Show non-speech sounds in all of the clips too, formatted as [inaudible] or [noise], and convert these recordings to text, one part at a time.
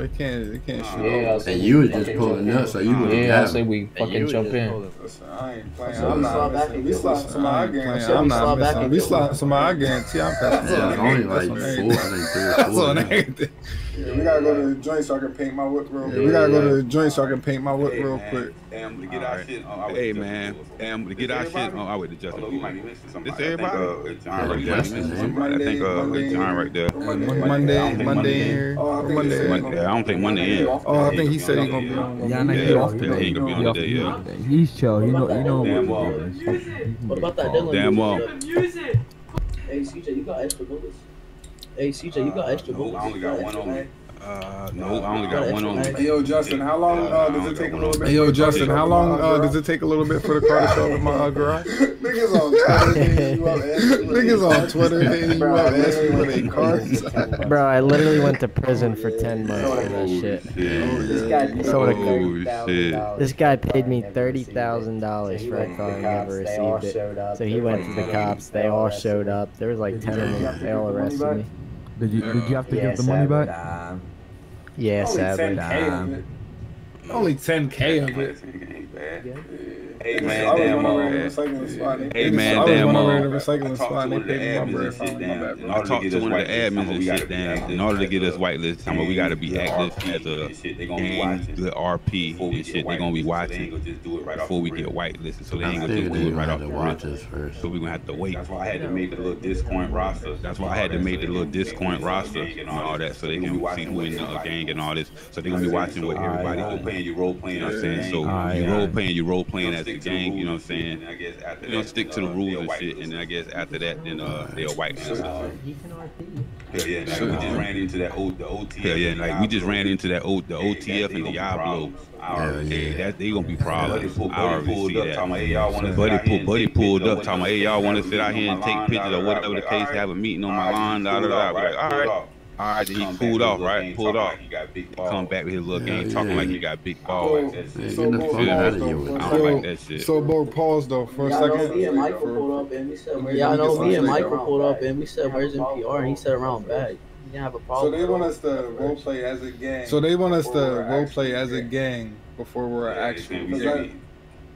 They can't. They can't shoot. Yeah, and you was just pulling up, so you would. Yeah, I say we fucking jump in. Listen, I ain't playing. I'm not missing. We slide some I guarantee. I'm not missing. We slide some I guarantee. I'm passing. Yeah, only like four. I think three or [laughs] four. That's on everything. Yeah, we gotta go to the joint so I can paint my whip real quick. Yeah, we gotta go to the joint so I can paint my whip hey, real man. quick. Damn, to get our shit on. Hey, man. Damn, to get our shit on. I went to Justin. Although we might be missing somebody. This everybody? John right there. I think uh, John right there. Monday, Monday. Monday. I don't think Monday in. Oh, I think he said he gonna be on. Yeah, I oh, think he off today. He gonna be on today, yeah. He's chill. He know, you know what Damn well. Damn well. Hey, CJ, you got extra bullets? Hey, CJ, you got extra uh, I only got one on me. Uh, no, I only got one on me. Hey, yo, Justin, how long uh, does it take a little bit? Hey, yo, Justin, how long uh, does it take a little bit for the car to show up in my uh, garage? Niggas [laughs] on Twitter, niggas on Twitter, hitting you up asking for their cars. Bro, I literally went to prison for ten months for that shit. This guy paid me thirty thousand. This guy paid me thirty thousand dollars for a car I never received it. So he went to the cops. They all showed up. There was like ten of them. They all arrested me. Did you did you have to yeah, give the money back? Time. Yeah, Only sadly. 10K of it. Only 10k of it. Hey man, I was damn over at the recycling spot. Hey man, I was damn over at the recycling spot. They paid my bread. I talked to one of the admins and shit down. In order to get us whitelisted, I mean, we gotta be active as a gang, the RP and shit. They gonna be watching before we get whitelisted, so they ain't gonna just do it right off the watch us first. So we gonna have to wait. That's why I had to make the little Discord roster. That's why I had to make the little Discord roster and all that, so they can see who in the gang and all this. So they gonna be watching what everybody. Playing, you role playing. I'm saying so you role playing, you role playing as stick to game, the you know what I'm saying? I guess after you know, that, stick to the rules and shit, and I guess after that, then uh, they'll white man. Uh, hell yeah, uh, like we just ran into that old the OTF. Hell yeah, like we just ran into that old the OTF and the Diablo. Hell yeah, that they gonna be problems. I already see that. Buddy pulled, buddy pulled up, talking about, hey, y'all want to sit out here and take pictures or whatever the case, have a meeting on my line, da da da. Like, all right. All right, he pulled off, right? Pulled off. Like come back with his little yeah, game, yeah, talking like he got big balls. Like so, so, Bo, pause, I don't like that shit. So, Bo, pause though for y'all a second. Me and Michael pulled up and we said, y'all know me and Michael pulled up and we said, where's NPR? And he said, around back. So they want us to role play as a gang. So they want us to role play as a gang before we're actually.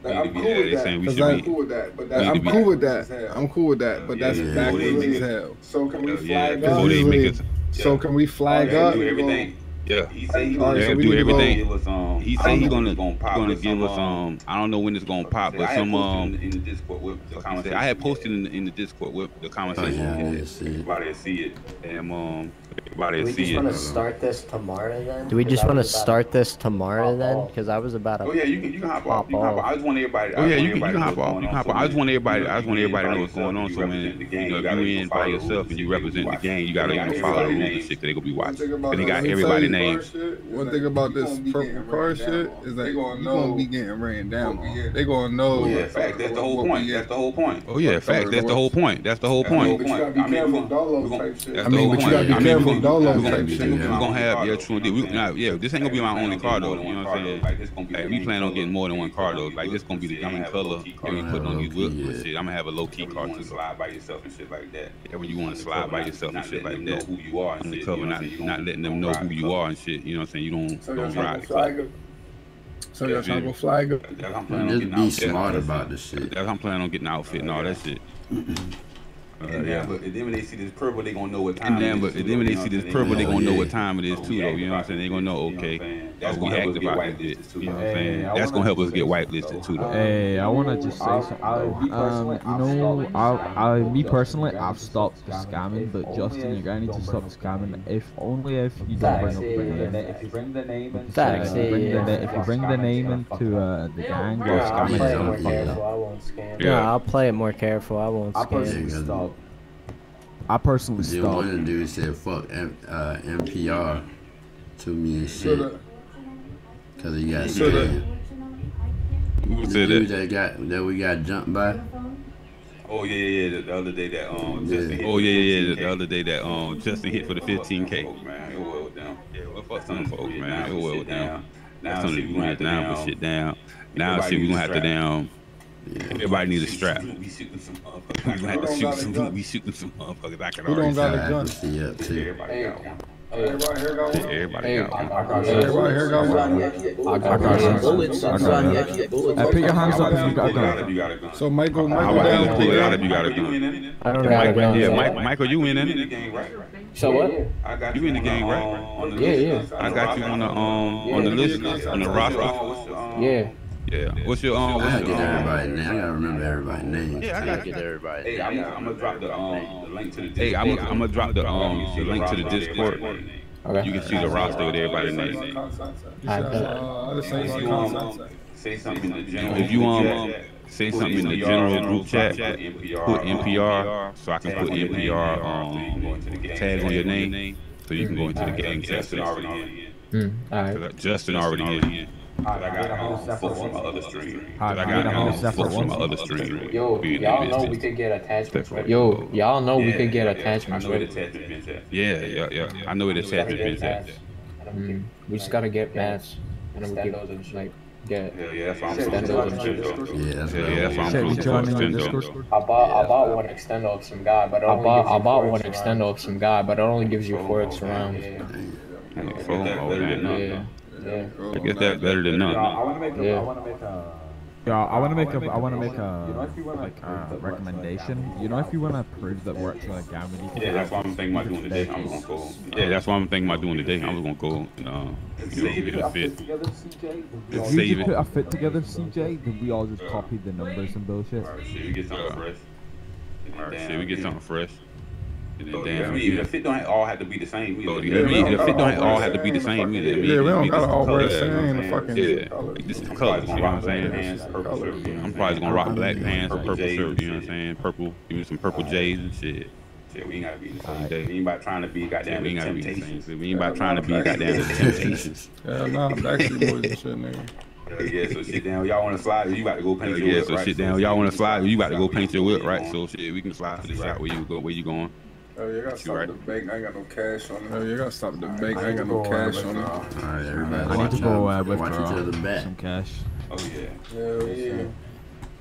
I'm, cool with, that, I'm cool with that. But that, I'm cool with that. I'm cool with that. But that's exactly what he hell. So can we flag up? So can we oh, flag oh, yeah, up? everything. Yeah. He said he gonna yeah, do everything. Give um, he said he gonna gonna, gonna give us um. I don't know when it's gonna pop, but some um. In the Discord with the conversation. I had posted in, in the Discord with the conversation. Oh, yeah, yeah. See everybody see it. And um, everybody see it. Do we just want to start this tomorrow then? Do we just want to start this tomorrow then? Because I was about to. Oh yeah, you can you can hop off. You can hop off. I just want everybody. Oh yeah, you can you can hop off. You can hop off. I just want everybody. I oh, just want everybody to know what's going on. So when you know you in by yourself and you represent the game, you gotta follow the rules and shit they gonna be watching. And they got everybody name. One thing about this purple car shit is that you're gonna be getting ran down. They gonna know. Yeah, fact. That's the whole point. That's the whole point. Oh yeah, fact. That's the whole point. That's the whole point. I mean, I mean, but you gotta be careful type shit. We're gonna have yeah, true. Yeah, this ain't gonna be my only car though. You know what I'm saying? Like we plan on getting more than one car though. Like this gonna be the diamond color that we on these wheels and shit. I'm gonna have a low key car too. Slide by yourself and shit like that. Yeah, when you want to slide by yourself and shit like that. Who you are? Undercover, not not letting them know who you are car and shit. You know what I'm saying? You don't so don't ride. So y'all trying to go flag up? That's I'm planning on getting be smart about this shit. That's I'm planning on getting outfit and all that shit. Uh, and yeah. then, but then when they see this purple, they gonna know what time. And then, it is but then when they see this purple, they gonna know what time it is oh, too. Though you know what I'm saying? They gonna know okay that's oh, gonna help us get whitelisted too. You know what I'm saying? That's gonna help us get whitelisted too. Though. Hey, I wanna just say something. Um, you know, I, I, me personally, I've stopped the scamming, but Justin, you're going to stop scamming. If only if you don't bring up bring the if you bring the name into uh, the, if you bring the name into uh, the gang, you're scamming. Yeah, I'll play it more careful. I won't scam. I personally stopped. Then one dude said, "Fuck M- uh, NPR." to me and shit because he got so that, who the dude that? that got that we got jumped by. Oh yeah, yeah, yeah. The other day that um, yeah. Justin oh yeah, yeah, yeah. The other day that um, Justin hit for the 15k. Man, it well down. Yeah, what well, fuck some folks, man. It well down. Now we gonna down, put shit down. Now see, we gonna have to down. Yeah. Everybody needs a strap. We shooting some motherfuckers. We gonna have to shoot some. We shooting some motherfuckers. I can already see. Who too. everybody got one. Oh, Everybody here got one? Everybody hey, got one. Everybody here got one? I got, I got bullets. I got it. bullets. Hey, put your hands up if you got gun. You got a gun. So Michael, I down. Pull it out if you got a gun. I don't know. Michael, yeah, Mike, Michael, you in it? So what? I got you in the game, right? Yeah, yeah. I got you on the um on the list on the roster. Yeah. Yeah. What's your um? What's I gotta get um, everybody's name. I gotta remember everybody's name. Yeah, I gotta get everybody's name. Hey, I'm, I'm gonna drop the um the link to the. Hey, I'm gonna I'm gonna drop the um the link to the Discord. Okay. You can see the roster with everybody's name. Alright. Say something. If you um say something in the general group chat, put NPR so I can put NPR um tag on your name so you can go into the game. Justin already in. Justin already in. I got a whole separate one. my other stream. I got a whole separate one. my other stream. Yo, y'all know we could get attachments. Yo, y'all know we could get yeah, I know it attachments. Yeah, yeah, yeah. I know where it attachments. Mm. We just gotta get bats. And then we get those and just like get. Yeah, yeah, that's why I'm extendo. Yeah, that's yeah, that's why I'm extendo. I bought yeah. I bought one extendo of some guy, but I bought I bought one extendo of some guy, but it only gives you four X around. Yeah. Yeah. Yeah. Yeah. Yeah. Yeah. Yeah. I get that better than none. I yeah. I want to make I want to make a, I want to make a, you know, if you want like, uh, a recommendation. You know, if you want to prove that we're actually a gang. Yeah, that's what I'm thinking about doing today. I'm gonna go. Yeah, that's what I'm thinking about doing today. I'm gonna go. You know, get a fit. If you just put a fit together, CJ, then we all just copy the numbers and bullshit. Alright, see, we get something fresh. Alright, see, we get something fresh. And then damn, I mean, don't all have to be the same either. So, don't all have to be the same. Yeah, we don't gotta all wear the same yeah. This is colors, you know what I'm saying? I'm probably gonna rock black pants, purple shirt, you know what I'm saying? Purple, give me some purple J's and shit. Yeah, we ain't gotta be the same. We ain't about trying to be goddamn temptations. We ain't about trying to be goddamn [laughs] temptations. Yeah, nah, Backstreet Boys and shit, nigga. yeah, so sit down. Y'all want to slide? You got to go paint your yeah, whip. Yeah, so right? down. Y'all want to slide? You got to go paint your whip, right? So shit, we can slide to the shot where you go. Where you going? Oh, you gotta stop right? the bank. I ain't got no cash on it. Oh, you gotta stop the bank. I, ain't got no cash on it. Alright, everybody. I need to go uh, with watch each other. Some cash. Oh yeah. Hell yeah.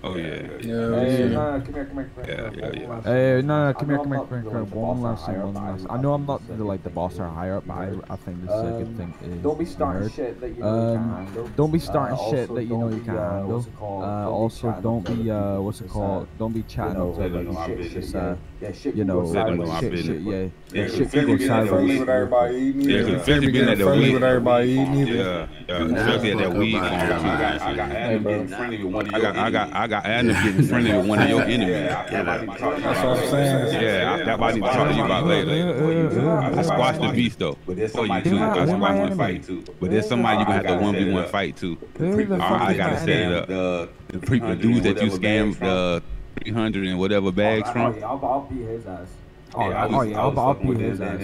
Oh yeah. Yeah. Hey, nah, come here, come here, come. Yeah, yeah, yeah. Hey, no, no, come here, come here, come here. One last thing, one last. I know I'm not the, like the boss or higher up, but I, think the second thing. Um, is don't be starting shit that you know you um, can't handle. Don't be starting uh, shit that you know you can't uh, handle. Also, don't be uh, what's it called? Uh, don't be chatting up to other people that shit you know, like shit, shit, yeah. yeah. That shit could go sideways. with everybody eating. Yeah, Confetti been at that weed. with everybody eating. Yeah, yeah. At that weed. I got Adam getting friendly with one I got I got Adam getting friendly with one of your [laughs] enemies. That's what I'm saying. Yeah, that body talking to you about later. I squashed the beef though. But there's somebody you got squashed the fight too. But there's somebody you gonna have to one v one fight too. I gotta set it up. The people, dudes that you scam, the 300 and whatever oh, bags oh, from. Oh, yeah, I'll, I'll beat his ass. Oh yeah, I was I was fucking with his ass.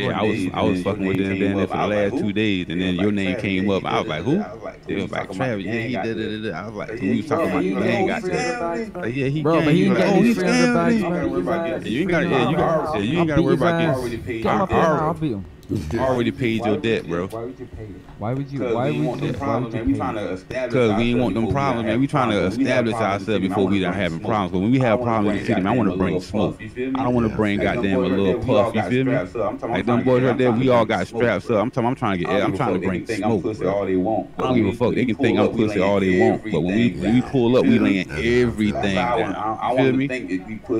Yeah, I was, I was fucking with them down there for the last like, two days, and then, your name came up. I was like, who? It was like, Travis. Yeah, he did it. I was like, who you talking about? Your gang got that. Yeah, he bro, but he ain't got oh, he's You ain't got, yeah, you got, yeah, you ain't got to worry about getting. I already paid. I'll beat him already paid your debt, bro. Why would you pay it? Why would you? Why would you? Cause we ain't want them problems, man. We trying to establish ourselves before we start having problems. But when we have problems in the city, man, I want to bring smoke. I don't want to bring goddamn a little puff. You feel me? Like them boys right there, we all got straps up. I'm talking. I'm trying to get. I'm trying to bring smoke. I don't give a fuck. They can think I'm pussy all they want, but when we when we pull up, we laying everything down. You feel me?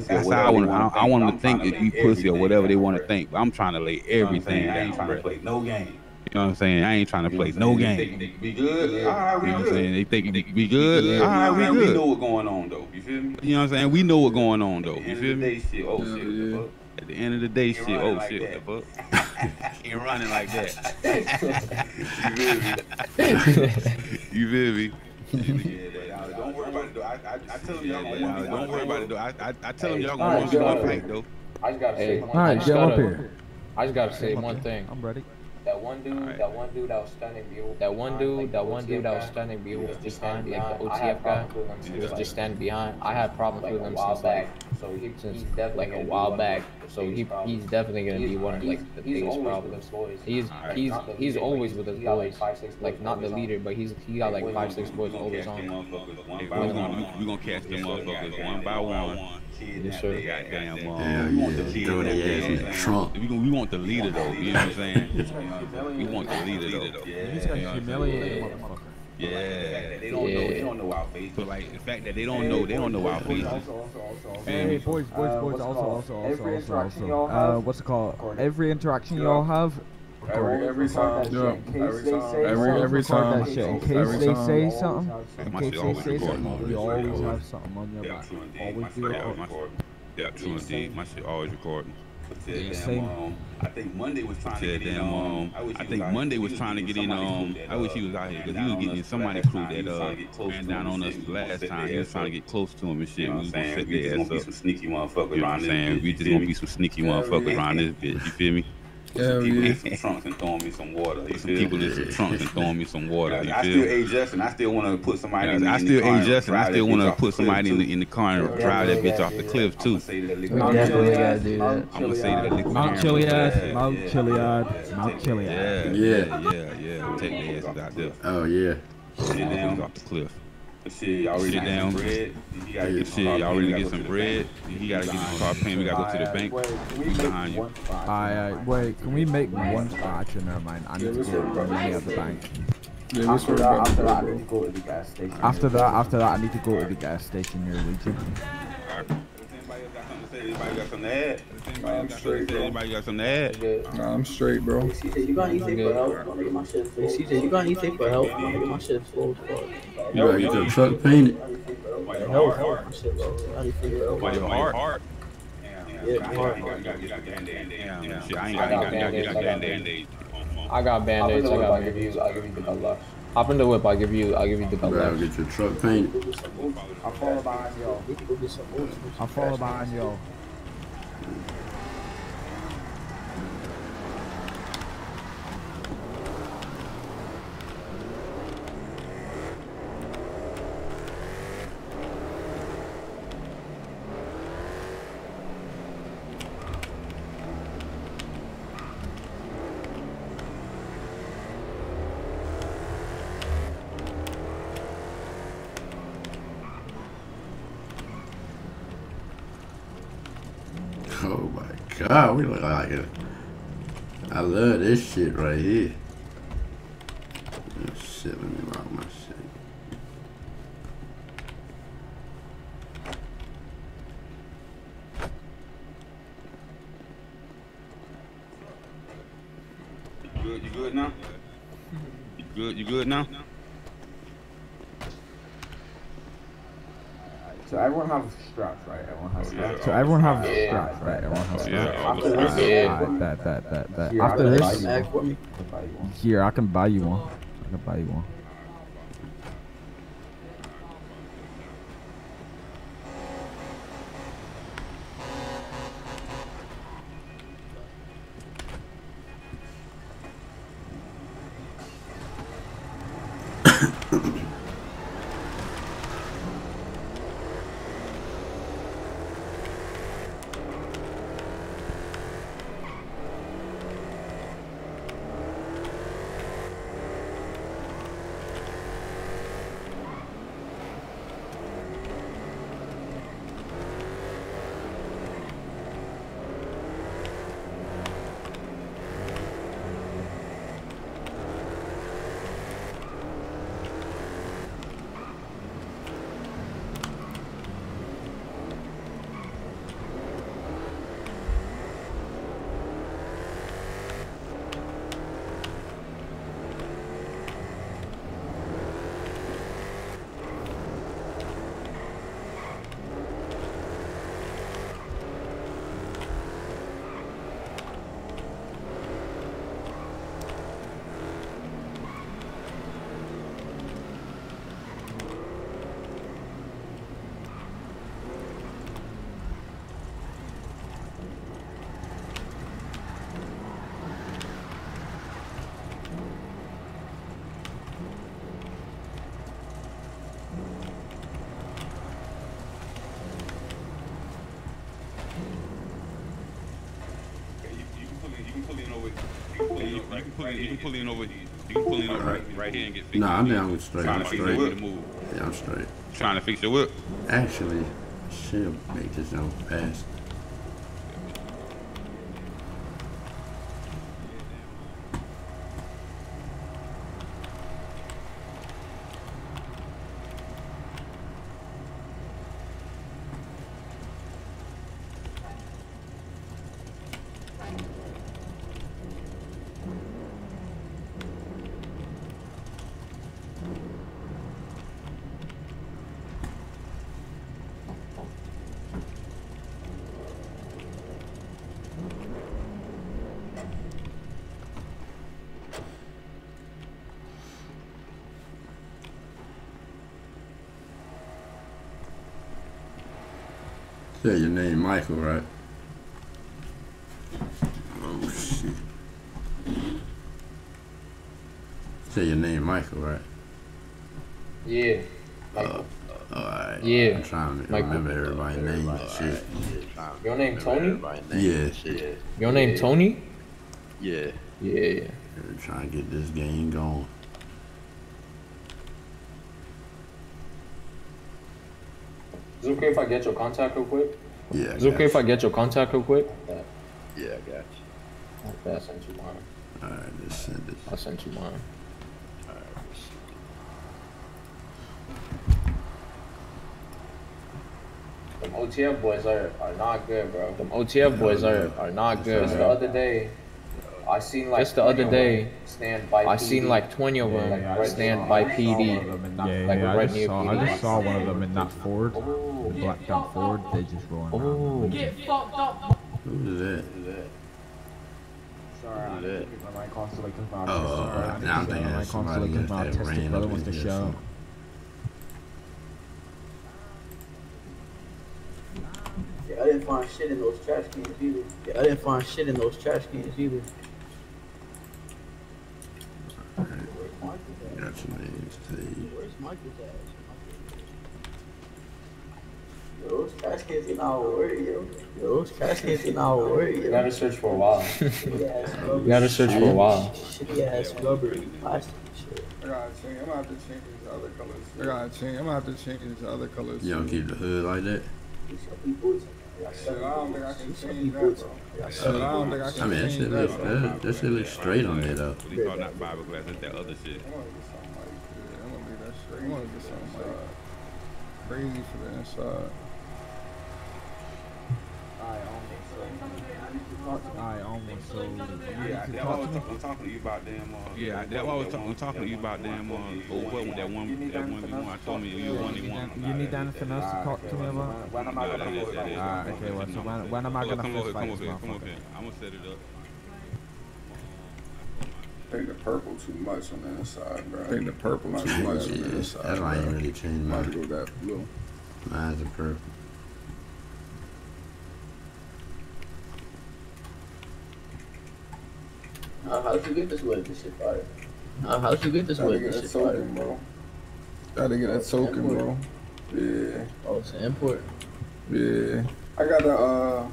That's how I want. I want them to think that we pussy or whatever they want to think. But I'm trying to lay everything. I trying to play no game. You know what I'm saying? I ain't trying to play no game. They think be good. All right, ah, we you know what I'm saying? They think they be good. All right, we good. Ah, we know what's going on though. You feel me? You know what I'm saying? We know what's going on though. You feel me? Shit, oh shit, At the end of the day, shit, oh shit, what the fuck? [laughs] [laughs] He running like that. [laughs] you feel me? You feel me? Don't worry about it though. I, I, I tell y'all going to Don't worry about it though. I, I, I tell y'all gonna want one fight though. I just gotta say. All right, get up here. I just gotta say one thing. I'm ready. That one dude, right. that one dude that was standing behind, That one dude, that one dude that was standing behind, was just standing like the OTF guy was just standing behind. I had problems with him since like so he, since like a while back. So he he's definitely gonna be one of like the biggest problems. He's he's he's always with his boys. Like not the leader, but he's he got like five six boys always on. We're gonna catch them motherfuckers one by one. Yes, sir. Goddamn, um, Hell we want yeah, the kid throw that ass in bad. We, we want the leader though. You know what I'm saying? [laughs] we want the leader though. He's got humiliated motherfucker. Yeah. They don't know. They don't know our face. But like the fact that they don't know, they don't know our faces. Hey, boys, boys, Uh, boys, what's it also, called? also, Every also, interaction also, y'all also. have, Uh, what's it called? record it. Every interaction Yeah. y'all have, Every, every time. Yeah. In case Every they time. say Every- something, every time. shit. In case Every they time. say something, in case they always say something, you always have something on your Yeah, back. Always be recording. Yeah, true indeed. My shit always recording. Yeah, same. um, I think Monday was trying to get in. damn, Um, um, I, wish I he think was out Monday here. was trying to get in. Um, I wish uh, he was out here because he was getting on in us somebody crew that was uh trying to get close ran to down on us last gonna time. He was trying to get close to him and shit. You know We was gonna saying? set We just their gonna ass be up. some sneaky motherfuckers You know what around I'm this saying? bitch. We just gonna be some sneaky motherfuckers around this bitch. You feel me? Hell People yeah. in some trunks and throwing me some water. You Some feel people me? in some trunks and throwing me some water. You I feel still me? A Justin. I still want to put somebody. in, I in still the car ain't and Justin. I still want to put somebody in the in the car and Yeah, drive that bitch off the cliff too. too. I'ma say that liquor We down. definitely gotta do that. I'm gonna say that liquor Mount. Chiliad, Yeah, Mount yeah. Chiliad, Mount Chiliad. Yeah, Yeah. yeah, yeah, yeah. Take the asses out there. Oh yeah. Sit Motherfuckers down. off the cliff. Shit, y'all ready to get down. some bread? He gotta get shit, y'all payment, ready to get some bread? bank. He gotta get his car payment. We gotta go to the bank. Wait, we Behind you. one? Alright, wait, can we make one actually never mind. I need to get money at the bank. Yeah, After that, after that, I need to go to the gas station. After that, after that, I need to go to the gas station near Legion. Anybody else got something to say? Anybody got something to add? I'm straight, bro. Anybody got something to add? Nah, I'm straight, bro. Hey, CJ, you got anything for help? I'm gonna get my shit full. CJ, you got anything for help? I'm gonna get my shit full. Fuck. You gotta get your truck painted. Help, help my shit, bro. I need to figure out. Why your heart? Yeah, my heart. I ain't got, I ain't got, I ain't got, band-aids. I got band-aids. I got give you. I'll give you the color. Hop in the whip. I'll give you. I'll give you the You gotta get your truck painted. I'll follow behind y'all. We need to go get some more. I'll follow behind y'all. Oh my god, we look like it. I love this shit right here. Oh, shit, let me lock my shit. You good? You good now? You good? You good now? So everyone have straps, right? Everyone has straps. So everyone have Yeah. Straps, right? Everyone has straps. Yeah. After this, Yeah. Alright, bet, bet, bet, bet. Here, After this, buy you Ask one. for me. I'll buy you one. here I can buy you one. I can buy you one. Okay, you, you can pull in. You can pull in over. You can pull in You over. can pull in, you can pull in over, you can pull in over right, right here and get fixed. Nah, I'm down with straight. Trying I'm to fix your straight. whip. Move. Yeah, I'm straight. Trying to fix your whip. Actually, Shit, make this jump fast. Say your name Michael, right? Oh shit. Say your name Michael, right? Yeah. Uh, alright. Yeah. I'm trying to Michael. remember everybody's name and shit. Your name Tony? Yeah. Your name Tony? Yeah. Yeah. I'm trying to get this game going. Is it okay if I get your contact real quick? Yeah. Is it okay if I get your contact real quick? Yeah. Yeah, I got you. Okay, I sent you mine. Alright, just send it. I sent you mine. Them OTF boys are, are not good, bro. Them OTF boys are, are not good. Just the other day, I seen like just the other day, stand by I seen like 20 of them Yeah, yeah, I stand by Yeah, PD. Like yeah, I right just near saw, PD. I just saw one of them in that Ford, the blacked out Ford. They just rolling around. Get Who's that? Sorry, I'm Yeah. thinking my mic constantly comes out. Oh, Sorry, now I'm thinking thinking my that's somebody constantly else comes out. that ran up in here show. Yeah, I didn't find shit in those trash cans either. Yeah, I didn't find shit in those trash cans either. Got some names, Where's Michael's ass? Yo, those trash cans in our word, yo. Yo, those trash cans in our word, yo. You gotta search for a while. [laughs] Shitty. You gotta search for a while. Shitty ass rubber, plastic shit. I gotta change. I'm gonna have to change these other colors. I gotta change. I'm gonna have to change these other colors. You don't keep the hood like that? Shit, I don't think I can change that, bro. Shit, I don't think I I can mean, that change shit that, looks bro. good. That shit looks straight on there, though. What do you call not fiberglass? That's that other shit. I'm gonna get something like, yeah, I'm gonna leave that straight. I'm gonna get something like crazy for the inside. I almost so. Yeah, I was talking, I'm talking to you about damn. Uh, Yeah, that's why I was talking, I'm talking to you about damn. Uh, oh, what with that one, that one one? I told me you one v one. You need anything else to talk to me about? When am I gonna Nah, that is- post that is- that? Alright, okay, well, so when, when am I gonna come over, fight come this over, here, come over. here. I'm gonna set it up. I think the purple too much on the inside, bro. I think the purple too much on the inside. that's why I ain't really changed Might mine. go that blue. Mine's a purple. Uh, how'd you get this way? This shit fire. Uh, how'd you get this Gotta way? This that shit fire. bro. Gotta get that token, bro. Yeah, Oh, it's an import. yeah. I got the uh.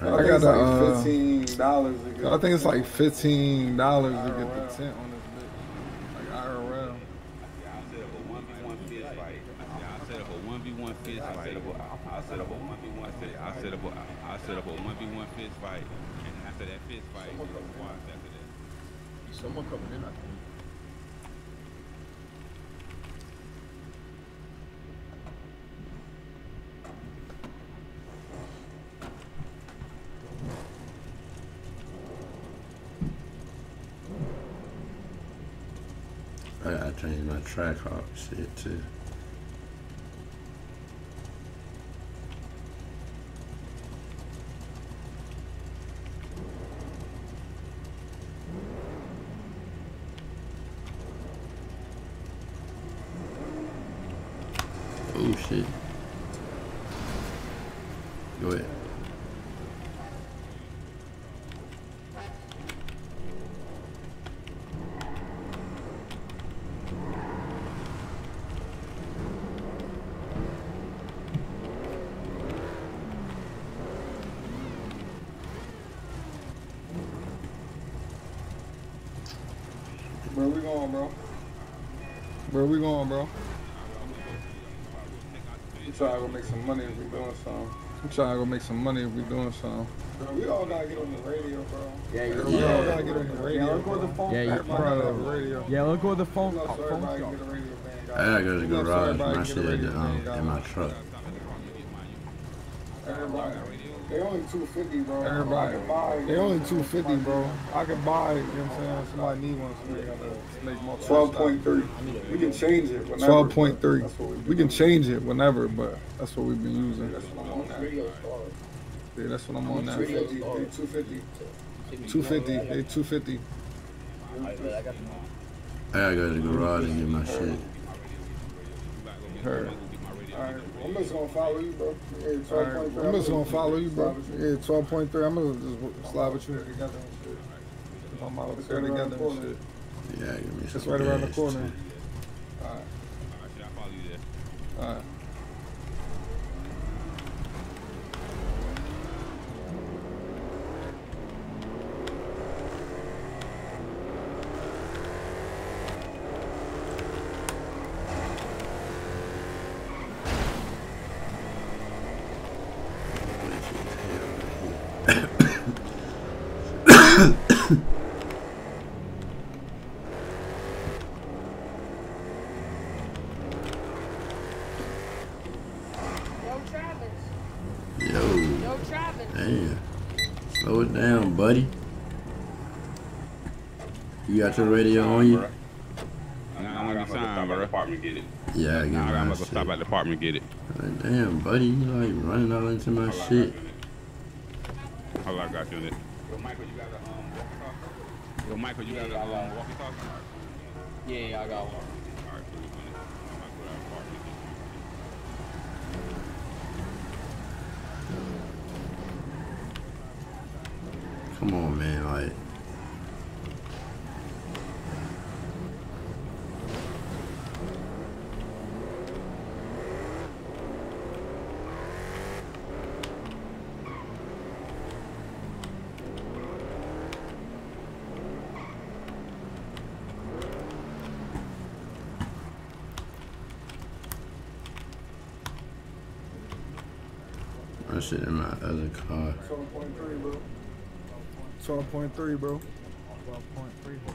I Trying got to- the uh, fifteen dollars. I think it's like fifteen dollars to get the tent on this bitch, like IRL. Yeah, I set up a one v one fist fight. Yeah, I set up a one v one fist fight. I set up a one v one. I set up a I set up a one v one fist fight, and after that fist fight, we was squads after that. Someone coming in, I think. I gotta change my track hawk shit, too. Oh shit. Go ahead. Where we going, bro? Where we going, bro? trying to go make some money if we doing something. I'm trying to go make some money if we doing something. Bro, we all gotta get on the radio, bro. Yeah, you're We all right. gotta get on the radio. Yeah, let's go to the phone. Yeah, you- Everybody gotta a. Yeah, let's the phone. Pull up phone everybody shop. can get a radio band, I gotta go to the Pull up so garage. everybody My shit get a at radio the, um, in my truck. Everybody. They only 250, bro. Everybody. I buy. They only 250, bro. I could buy, you know what I'm saying? Somebody need one, so they gotta make more. 12.3. We can change it whenever. Twelve point three. We We can change it whenever, but that's what we've been using. That's what I'm on now. Yeah, that's what I'm on now. 250. They 250. Two fifty. They two fifty. I gotta go to the garage and get my shit. Heard. Alright, I'm just gonna follow you, bro. Yeah, Alright, 12.3. I'm just gonna follow you, bro. Slide with you. Yeah, twelve point three. I'm gonna just slide with you together. I'm out there together and shit. Yeah, give me some It's right around the corner. Alright, Alright, shit, I follow you there. alright. Yo, Travis. Yo, Yo, Travis. damn. Slow it down, buddy. You your radio on you? Nah, I'm gonna be signed, bro. Apartment get it. Yeah, I get Nah, I'm gonna go shit. stop at the apartment get it. Like, damn, buddy, you like running all into my shit. Hold on, I got you on it. Yo, Michael, you got a um, walkie-talkie? Yo, Michael, you got a um, walkie-talkie? Yeah, yeah, I got one. Alright, cool. I'm gonna go to the apartment. Come on, man, like. god. Twelve point three, bro. Twelve point three, bro. Twelve point three, bro.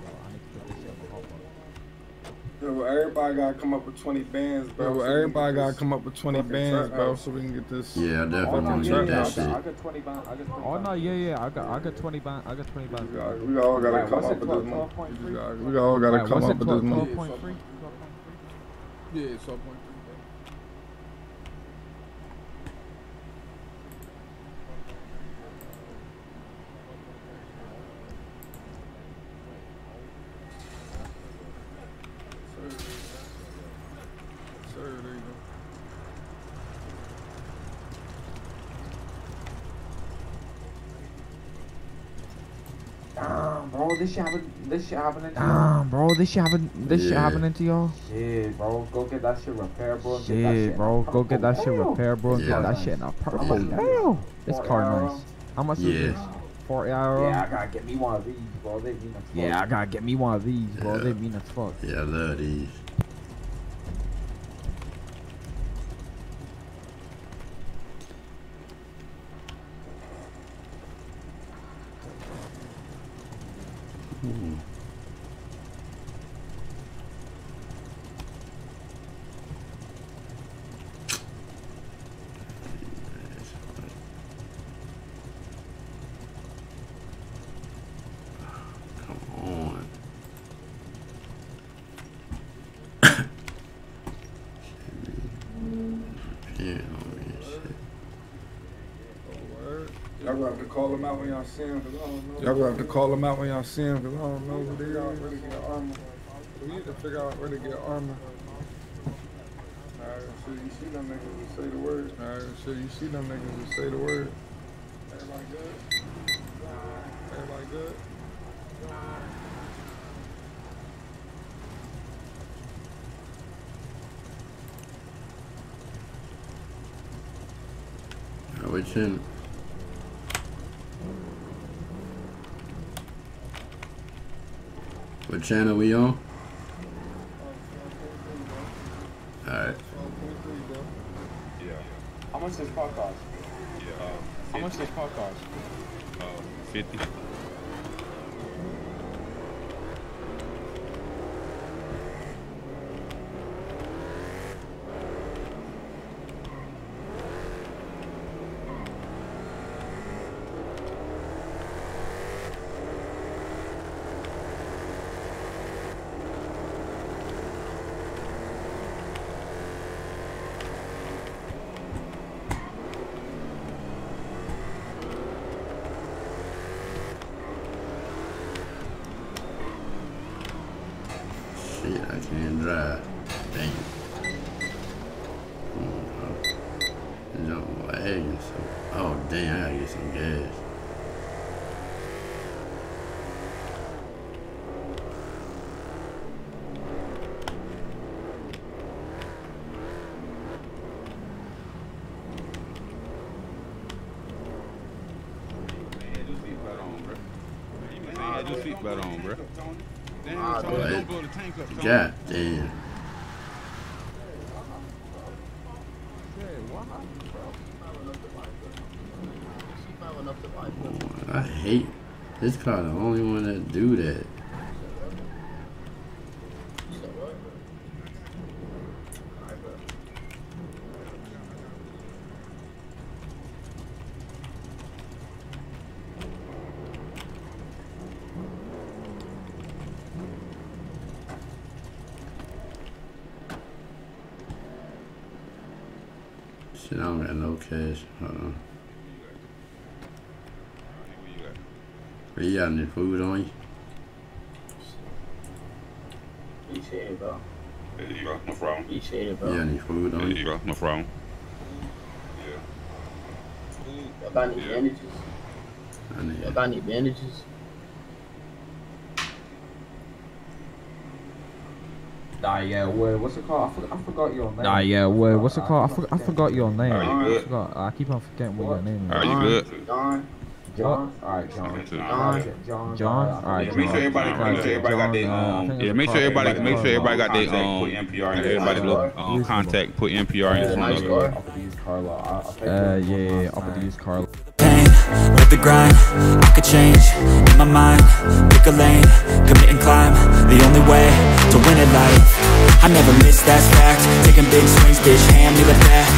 Yeah, everybody gotta come up with 20 bands, bro. Yeah, well, everybody gotta come up with 20 bands, bro, so we can get this. Yeah, I definitely want to get that shit. I got 20 bands. I got oh, no, yeah, yeah. I got, I got 20 bands. I got 20 bands. We, all gotta come up with this money. We all gotta come up with this money. Yeah, 12.3? Yeah, 12.3. this shit happened. This shit happening to Damn, bro, this shit happen. This shit Yeah. happening to y'all. Shit, bro, go get that shit repaired, bro. and get that Shit, shit bro, go get that shit Damn. repaired, bro. Yeah. Get that shit in a purple. much is Damn, this car euro? nice. How much Yeah. is this? Forty euro. Yeah, I gotta get me one of these, bro. They mean a Yeah, I gotta get me one of these, bro. Yeah. They mean as fuck. Yeah, I love these. Ooh. Come on. Yeah, on me and shit. Word. Y'all gonna have to call them out when y'all see them, cause I don't know. Y'all gonna have to call them out when y'all see them, cause I don't know who they Y'all are. get armor. We need to figure out where to get armor. Alright, so you see them niggas just say the word. Alright, so you see them niggas just say the word. Everybody good? Everybody good? Alright, what channel? channel we on? Alright. Yeah. How much does car cost? Yeah. Uh, How much does car cost? Uh, 50. Your seatbelt on, bro. Damn, Ah, Tony, dude. don't blow the tank up, Tony. God damn. I hate this car. The only one that do that. Shit, I don't got no cash. Hold on. Where you got any food on you? Appreciate it, bro. There you go. No problem. Appreciate it, You bro. got any food There on you you? go. No problem. Y'all got any Yeah. bandages? I need Y'all got any bandages? Nah, yeah, wait, what's it called? I, for, I forgot your name. Nah, yeah, wait, what's it called? I, for, I forgot your name. Are you I good? forgot. I keep on forgetting what your name is. Are you good? John? John? Alright, John. Okay. John. John. John? Alright, Alright, Yeah, make sure everybody, make sure everybody got their John, uh, um. Yeah, make sure everybody, make sure everybody got their Contact, um. NPR in. Everybody look um contact, put NPR in front of car. it. Off of these Carlo. I, I think Uh, you're yeah, one yeah, last up with these Carl. the grind I could change, in my mind Pick a lane, commit and climb The only way to win at life I never miss, that's fact Taking big swings, bitch, hand me the bat